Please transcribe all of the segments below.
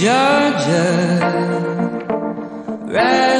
Georgia. Right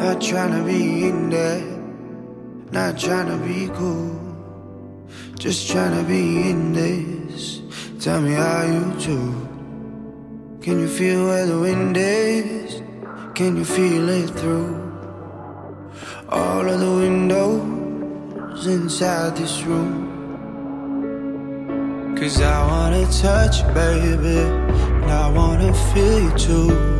Not trying to be in there, not trying to be cool. Just trying to be in this. Tell me how you do. Can you feel where the wind is? Can you feel it through all of the windows inside this room? Cause I wanna touch you, baby. And I wanna feel you too.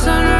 sunrise